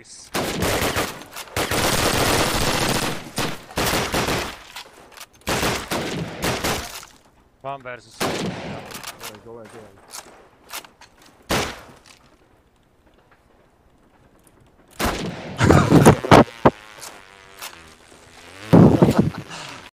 please. One versus. Go away, go.